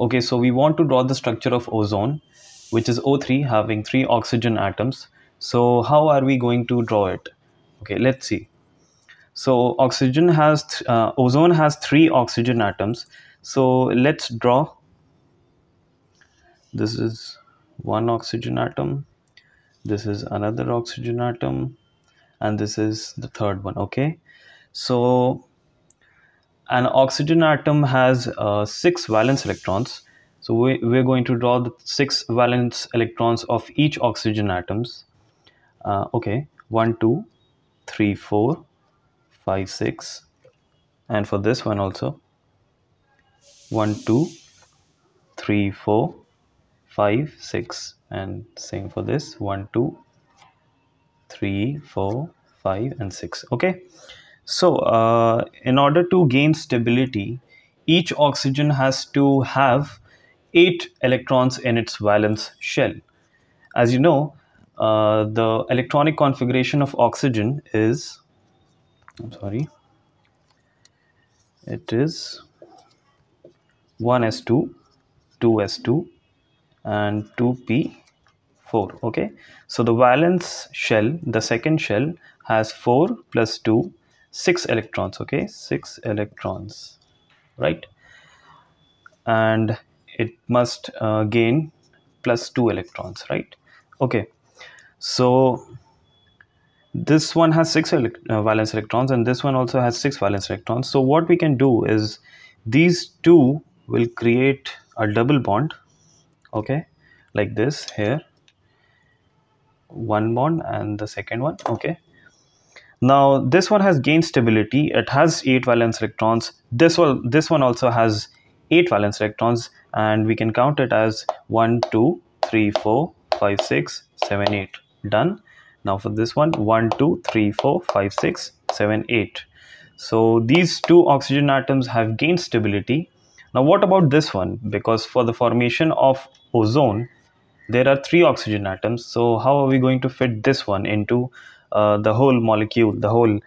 okay so we want to draw the structure of ozone which is O3 having three oxygen atoms. So how are we going to draw it? Okay let's see. So oxygen has uh, ozone has three oxygen atoms. So let's draw. This is one oxygen atom. This is another oxygen atom. And this is the third one okay? So an oxygen atom has uh, six valence electrons. So we, we're going to draw the six valence electrons of each oxygen atoms. Uh, okay. One two three four five six. And for this one also. One two three four five six. And same for this. One two three four five and six. Okay so uh, in order to gain stability each oxygen has to have eight electrons in its valence shell. As you know uh, the electronic configuration of oxygen is I'm sorry it is 1s2 2s2 and 2p4 okay? So the valence shell the second shell has 4 plus 2 6 electrons okay? 6 electrons right? And it must uh, gain plus 2 electrons right? Okay so this one has 6 ele uh, valence electrons and this one also has 6 valence electrons. So what we can do is these two will create a double bond okay? Like this here one bond and the second one okay now this one has gained stability. It has eight valence electrons. This one this one also has eight valence electrons and we can count it as one two three four five six seven eight. Done. Now for this one one two three four five six seven eight. So these two oxygen atoms have gained stability. Now what about this one? Because for the formation of ozone there are three oxygen atoms. So how are we going to fit this one into the whole molecule the whole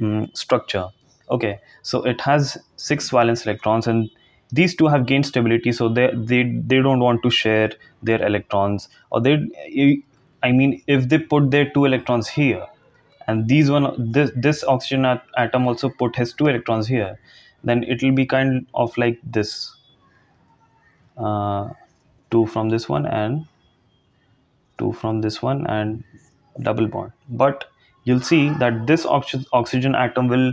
um, structure. Okay so it has six valence electrons and these two have gained stability so they they they don't want to share their electrons or they i mean if they put their two electrons here and these one this this oxygen at atom also put his two electrons here then it will be kind of like this. Uh, two from this one and two from this one and double bond. But you'll see that this oxy oxygen atom will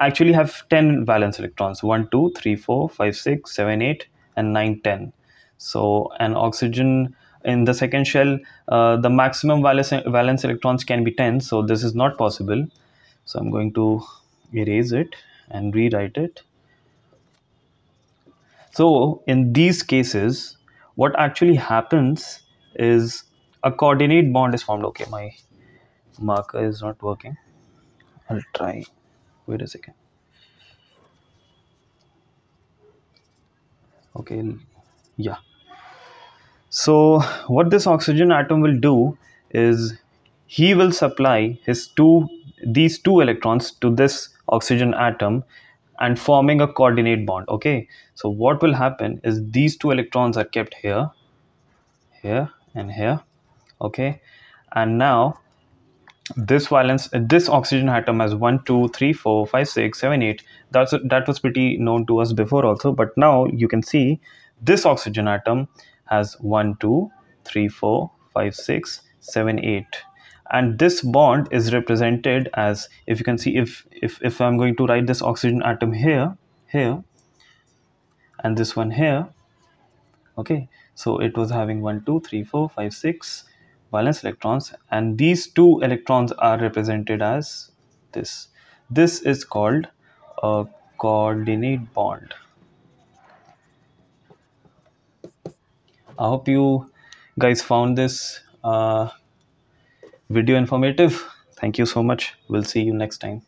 actually have 10 valence electrons. 1 2 3 4 5 6 7 8 and 9 10 so an oxygen in the second shell uh, the maximum valence, valence electrons can be 10 so this is not possible. So i'm going to erase it and rewrite it. So in these cases what actually happens is a coordinate bond is formed. Okay my marker is not working. I'll try. Wait a second. Okay yeah. So what this oxygen atom will do is he will supply his two these two electrons to this oxygen atom and forming a coordinate bond. Okay so what will happen is these two electrons are kept here here and here okay? And now this valence uh, this oxygen atom has 1 2 3 4 5 6 7 8 that's that was pretty known to us before also but now you can see this oxygen atom has 1 2 3 4 5 6 7 8 and this bond is represented as if you can see if if if i'm going to write this oxygen atom here here and this one here okay? So it was having 1 2 3 4 5 6 valence electrons and these two electrons are represented as this. This is called a coordinate bond. I hope you guys found this uh, video informative. Thank you so much. We'll see you next time